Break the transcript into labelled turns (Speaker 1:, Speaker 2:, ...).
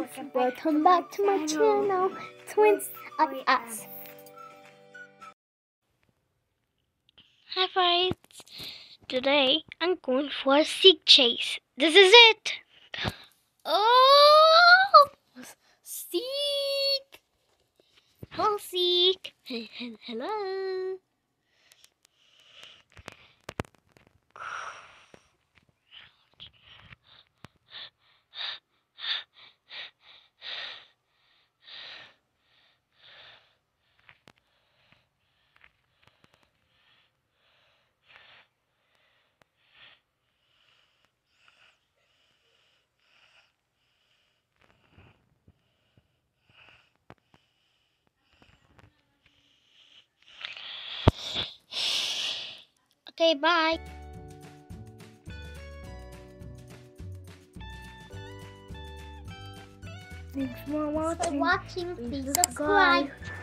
Speaker 1: welcome back to my channel, Twin R' Us. Hi friends, today I'm going for a seek chase. This is it. Oh, seek. Hello, seek. Hello. Okay, bye.
Speaker 2: Thanks for watching.
Speaker 1: For watching, please
Speaker 2: subscribe.
Speaker 1: subscribe.